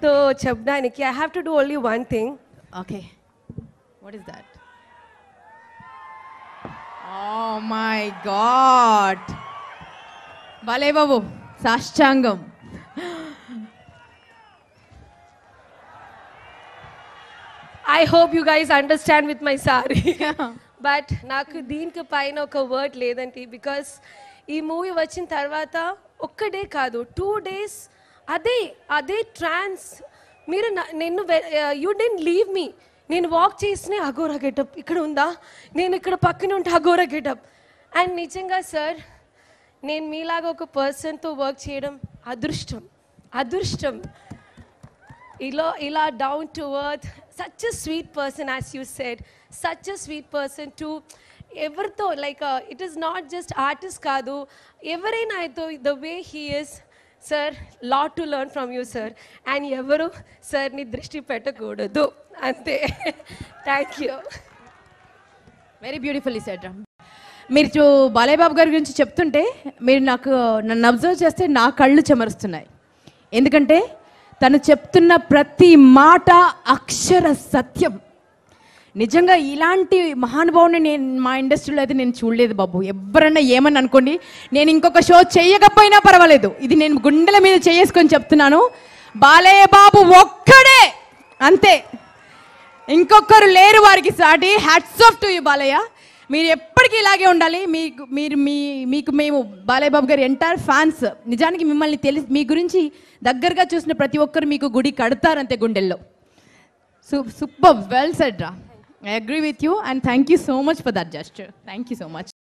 తో చెప్పడానికి I have to do only one thing okay what is that oh my god భలే బాబు సాష్టాంగం I hope you guys understand with my sorry but నాకు దీనికి పైన ఒక word లేదండి బికాస్ ఈ మూవీ వచ్చిన తర్వాత ఒక్క డే కాదు టూ డేస్ అదే అదే ట్రాన్స్ మీరు నేను నిన్ను యూ డెంట్ లీవ్ మీ నేను వాక్ చేసిన అఘోరా గెటప్ ఇక్కడ ఉందా? నేను ఇక్కడ పక్కన ఉంటే అఘోరా గెటప్ అండ్ నిజంగా సార్ నేను మీలాగా ఒక పర్సన్తో వర్క్ చేయడం అదృష్టం. అదృష్టం. ఇలా ఇలా down to worth such a sweet person as you said such a sweet person to ఎవరితో like it is not just artist కాదు. ఎవరైనా అయితే the way he is sir lot to learn from you sir and ఎవరు సార్ని దృష్టి పెట్టకూడదు. అంతే. Thank you very beautiful ఈ సెట్ మీరు చూ- బాలయ్య బాబు గారి గురించి చెప్తుంటే మీరు నాకు నన్ను అబ్జర్వ్ చేస్తే నా కళ్ళు చెమరుస్తున్నాయి. ఎందుకంటే తను చెప్తున్న ప్రతి మాట అక్షర సత్యం. నిజంగా ఇలాంటి మహానుభావుని నేను మా ఇండస్ట్రీలో అయితే నేను చూడలేదు బాబు. ఎవరన్నా ఏమని అనుకోండి నేను ఇంకొక షో చేయకపోయినా పర్వాలేదు. ఇది నేను గుండెల మీద చేసుకొని చెప్తున్నాను. బాలయ్య బాబు ఒక్కడే అంతే. ఇంకొకరు లేరు వారికి సాటి. Hats off to you Balayya. మీరు ఎప్పటికీ ఇలాగే ఉండాలి. మీకు మీరు మీ మీకు మేము బాలయ్య బాబు గారి ఎంటైర్ ఫ్యాన్స్ నిజానికి మిమ్మల్ని తెలిసి మీ గురించి దగ్గరగా చూసిన ప్రతి ఒక్కరు మీకు గుడి కడతారంతే గుండెల్లో. సూ సూపర్ వెల్ సెడ్ రా. I agree with you and thank you so much for that gesture. Thank you so much.